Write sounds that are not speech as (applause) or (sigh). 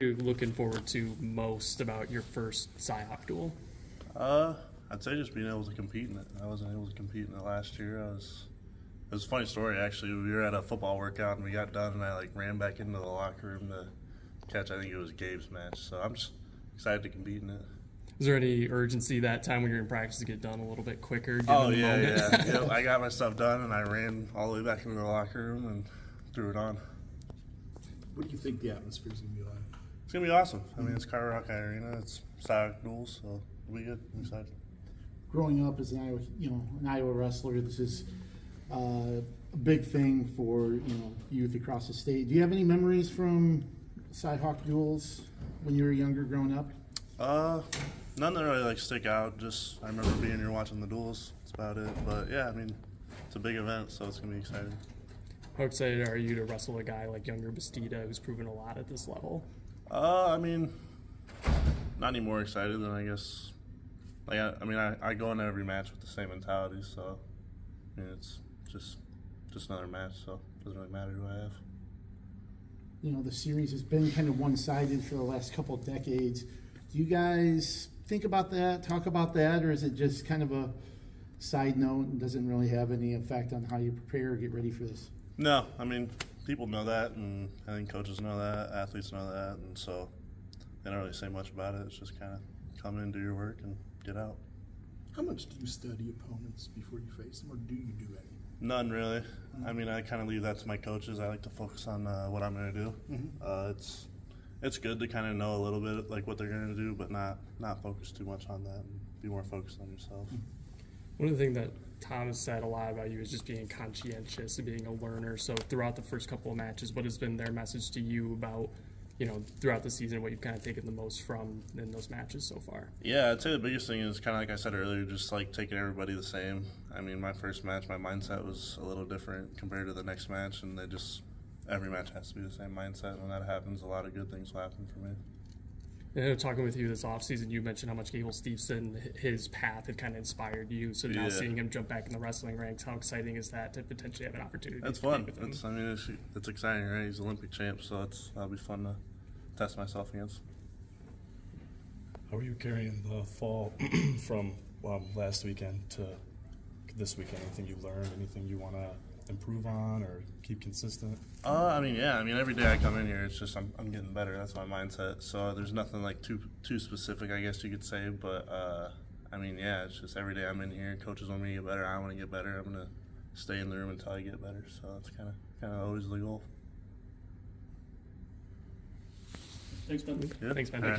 you looking forward to most about your first Cyhawk duel? Uh, I'd say just being able to compete in it. I wasn't able to compete in it last year. I was. It was a funny story actually. We were at a football workout and we got done, and I like ran back into the locker room to catch. I think it was Gabe's match. So I'm just excited to compete in it. Was there any urgency that time when you're in practice to get done a little bit quicker? Oh yeah, yeah. (laughs) yep, I got my stuff done and I ran all the way back into the locker room and threw it on. What do you think the atmosphere is gonna be like? It's gonna be awesome. I mean, it's Carver Hawkeye Arena. It's Cyhawk duels, so it'll be good. I'm excited. growing up as an Iowa, you know, an Iowa wrestler, this is uh, a big thing for you know youth across the state. Do you have any memories from Cyhawk duels when you were younger, growing up? Uh, none that really like stick out. Just I remember being here watching the duels. That's about it. But yeah, I mean, it's a big event, so it's gonna be exciting. How excited are you to wrestle a guy like Yonger Bastida who's proven a lot at this level? Uh, I mean, not any more excited than I guess. Like I, I mean, I, I go into every match with the same mentality, so I mean, it's just just another match, so it doesn't really matter who I have. You know, the series has been kind of one-sided for the last couple decades. Do you guys think about that, talk about that, or is it just kind of a side note and doesn't really have any effect on how you prepare or get ready for this? No, I mean, people know that, and I think coaches know that, athletes know that, and so they don't really say much about it. It's just kind of come in, do your work, and get out. How much do you study opponents before you face them, or do you do any? None really. I mean, I kind of leave that to my coaches. I like to focus on uh, what I'm going to do. Uh, it's it's good to kind of know a little bit like what they're going to do, but not not focus too much on that. And be more focused on yourself. One of the things that Tom has said a lot about you is just being conscientious and being a learner. So throughout the first couple of matches, what has been their message to you about, you know, throughout the season, what you've kind of taken the most from in those matches so far? Yeah, I'd say the biggest thing is kind of like I said earlier, just like taking everybody the same. I mean, my first match, my mindset was a little different compared to the next match, and they just every match has to be the same mindset. When that happens, a lot of good things will happen for me. I know talking with you this offseason, you mentioned how much Gable Steveson, his path had kind of inspired you. So now Yeah. seeing him jump back in the wrestling ranks, how exciting is that to potentially have an opportunity? That's to fun. with him? It's I mean, it's, it's exciting, right? He's Olympic champ, so it's that'll be fun to test myself against. How are you carrying the fall (clears throat) from um, last weekend to this weekend? Anything you learned? Anything you want to improve on or keep consistent? Uh, I mean, yeah. I mean, every day I come in here, it's just I'm, I'm getting better. That's my mindset. So there's nothing like too too specific, I guess you could say. But uh, I mean, yeah, it's just every day I'm in here. Coaches want me to get better. I want to get better. I'm gonna stay in the room until I get better. So that's kind of kind of always the goal. Thanks, Ben. Yeah. Thanks, Ben. All right.